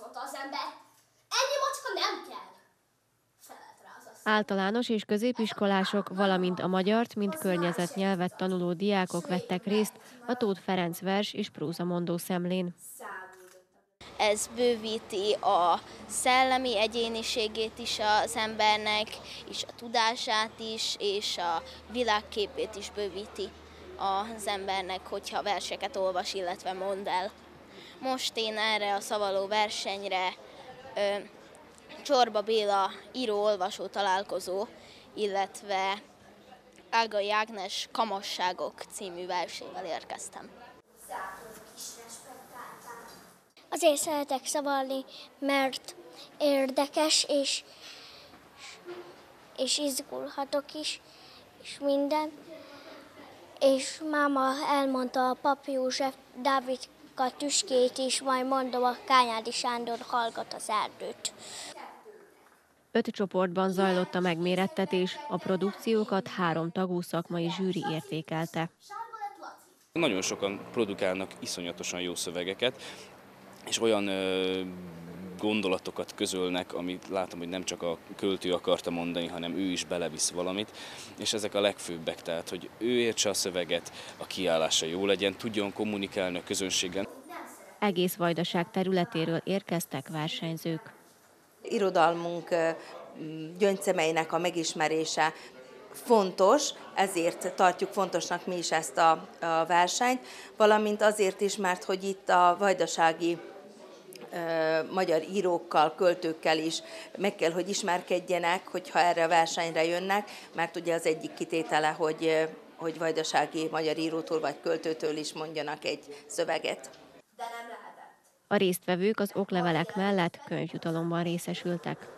mondta az ember. Ennyi macska nem kell. Általános és középiskolások, valamint a magyart, mint környezetnyelvet tanuló diákok vettek részt a Tóth Ferenc vers és prózamondó szemlén. Ez bővíti a szellemi egyéniségét is az embernek, és a tudását is, és a világképét is bővíti az embernek, hogyha verseket olvas, illetve mond el. Most én erre a szavaló versenyre ö, Csorba Béla író-olvasó találkozó, illetve Ágai Ágnes Kamasságok című versével érkeztem. Azért szeretek szavalni, mert érdekes, és, és izgulhatok is, és minden. És máma elmondta a Pap József Dávidka tüskét is, majd mondom a Kányádi Sándor hallgat az erdőt. Öt csoportban zajlott a megmérettetés, a produkciókat három tagú szakmai zsűri értékelte. Nagyon sokan produkálnak iszonyatosan jó szövegeket, és olyan ö, gondolatokat közölnek, amit látom, hogy nem csak a költő akarta mondani, hanem ő is belevisz valamit, és ezek a legfőbbek, tehát hogy ő értse a szöveget, a kiállása jó legyen, tudjon kommunikálni a közönségen. Egész vajdaság területéről érkeztek versenyzők. Irodalmunk gyöngyszemeinek a megismerése fontos, ezért tartjuk fontosnak mi is ezt a, a versenyt, valamint azért is, mert hogy itt a vajdasági magyar írókkal, költőkkel is meg kell, hogy ismerkedjenek, hogyha erre a versenyre jönnek, mert ugye az egyik kitétele, hogy, hogy vajdasági magyar írótól vagy költőtől is mondjanak egy szöveget. A résztvevők az oklevelek mellett könyvjutalomban részesültek.